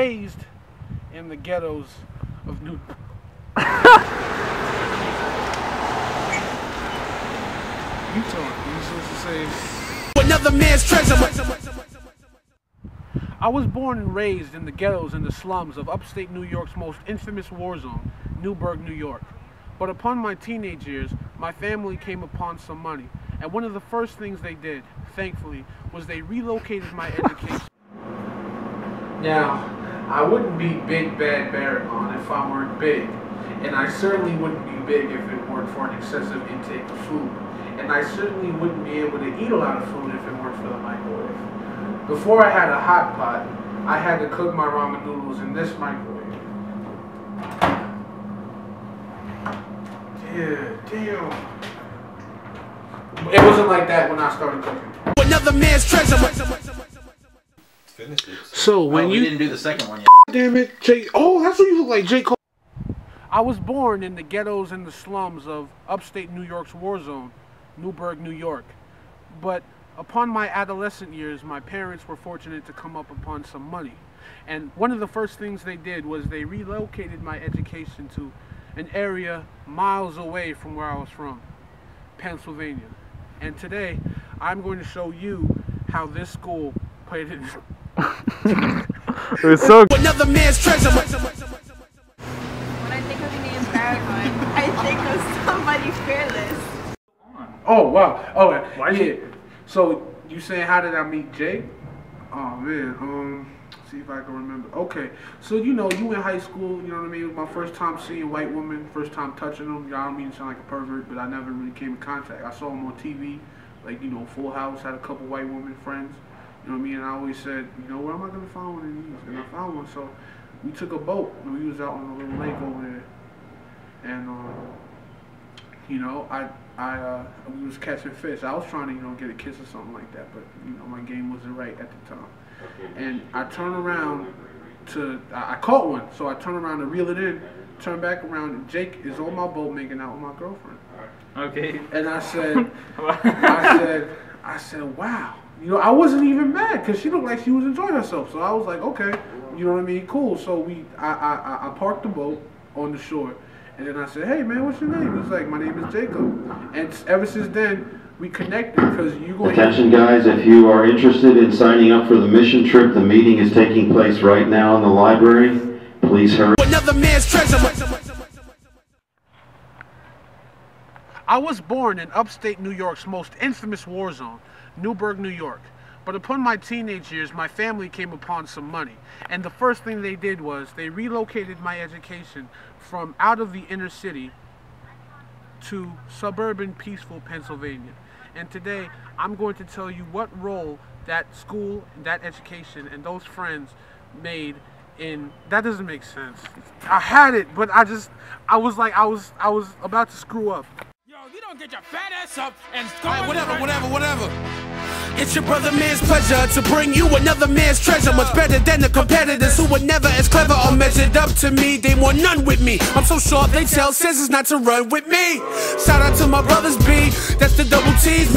in the ghettos of New. you talk. You supposed to say. Another man's treasure. I was born and raised in the ghettos and the slums of upstate New York's most infamous war zone, Newburgh, New York. But upon my teenage years, my family came upon some money, and one of the first things they did, thankfully, was they relocated my education. Now, I wouldn't be Big Bad Baragon if I weren't big, and I certainly wouldn't be big if it weren't for an excessive intake of food, and I certainly wouldn't be able to eat a lot of food if it weren't for the microwave. Before I had a hot pot, I had to cook my ramen noodles in this microwave. Yeah, damn. It wasn't like that when I started cooking. Another man's treasure. Finish it. So when oh, we you didn't do the second one yet. damn it, J. Oh, that's what you look like, J. Cole. I was born in the ghettos and the slums of upstate New York's war zone, Newburgh, New York. But upon my adolescent years, my parents were fortunate to come up upon some money. And one of the first things they did was they relocated my education to an area miles away from where I was from, Pennsylvania. And today, I'm going to show you how this school played it. It's so Another man's treasure. When I think of the name Baragon, I think of somebody fearless. Oh wow! Oh Why yeah. you- So you saying how did I meet Jay? Oh man, um, see if I can remember. Okay, so you know you in high school, you know what I mean. It was my first time seeing white women, first time touching them. You know, I don't mean to sound like a pervert, but I never really came in contact. I saw them on TV, like you know Full House had a couple white women friends. You know what I mean? And I always said, you know, where am I gonna find one of these? And I found one. So we took a boat and we was out on a little lake over there, and um, you know, I I uh, we was catching fish. I was trying to you know get a kiss or something like that, but you know my game wasn't right at the time. And I turned around to I, I caught one, so I turned around to reel it in, turn back around, and Jake is on my boat making out with my girlfriend. okay. And I said, I said, I said, wow. You know, I wasn't even mad because she looked like she was enjoying herself. So I was like, okay, you know what I mean? Cool. So we, I, I, I- I parked the boat on the shore, and then I said, hey man, what's your name? He's like, my name is Jacob. And ever since then, we connected because you going. Attention guys, if you are interested in signing up for the mission trip, the meeting is taking place right now in the library. Please hurry. Another man's treasure. I was born in upstate New York's most infamous war zone, Newburgh, New York. But upon my teenage years, my family came upon some money. And the first thing they did was they relocated my education from out of the inner city to suburban, peaceful Pennsylvania. And today, I'm going to tell you what role that school, that education, and those friends made in. That doesn't make sense. I had it, but I just, I was like, I was, I was about to screw up. Yo, you don't get your fat ass up and Alright, whatever, whatever, whatever. It's your brother man's pleasure to bring you another man's treasure. Much better than the competitors who were never as clever or measured up to me. They want none with me. I'm so short they tell scissors not to run with me. Shout out to my brothers B. That's the double T's.